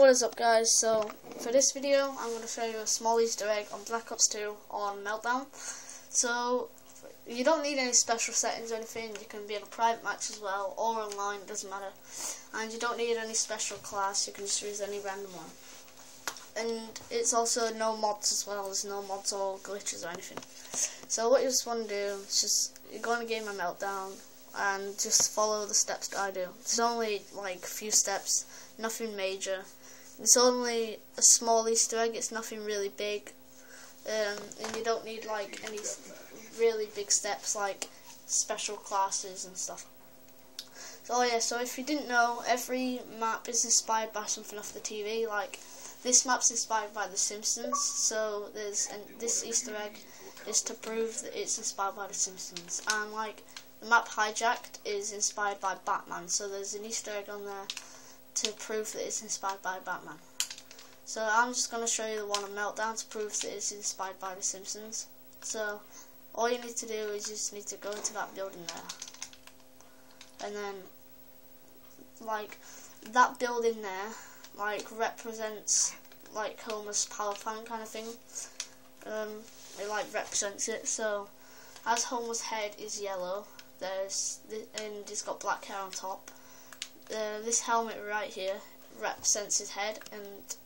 what is up guys, so for this video I'm going to show you a small easter egg on Black Ops 2 on Meltdown. So you don't need any special settings or anything, you can be in a private match as well, or online, it doesn't matter. And you don't need any special class, you can just use any random one. And it's also no mods as well, there's no mods or glitches or anything. So what you just want to do is just, you go in a game of Meltdown, and just follow the steps that I do. It's only like a few steps, nothing major. It's only a small Easter egg, it's nothing really big. Um, and you don't need like any really big steps like special classes and stuff. So oh yeah, so if you didn't know, every map is inspired by something off the TV. Like this map's inspired by The Simpsons. So there's and this Easter egg is to prove that it's inspired by The Simpsons. And like the map Hijacked is inspired by Batman, so there's an Easter egg on there to prove that it's inspired by Batman. So I'm just going to show you the one on Meltdown to prove that it's inspired by The Simpsons. So all you need to do is just need to go into that building there. And then, like, that building there, like, represents, like, Homer's power plant kind of thing. Um, it, like, represents it. So, as Homer's head is yellow, there's and he's got black hair on top. Uh, this helmet right here represents his head, and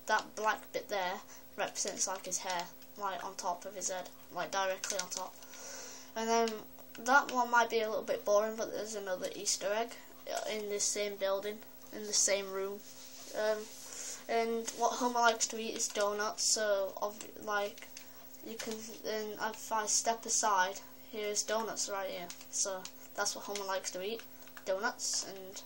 that black bit there represents like his hair, like on top of his head, like directly on top. And then that one might be a little bit boring, but there's another Easter egg in this same building, in the same room. Um, and what Homer likes to eat is donuts, so like you can. And if I step aside, here's donuts right here. So that's what Homer likes to eat. Donuts and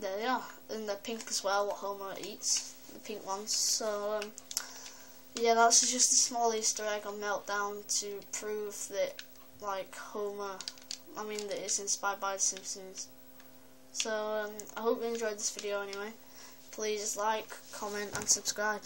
there they are. And they're pink as well, what Homer eats. The pink ones. So um, yeah, that's just a small Easter egg on Meltdown to prove that like Homer I mean that it's inspired by The Simpsons. So um, I hope you enjoyed this video anyway. Please like, comment and subscribe.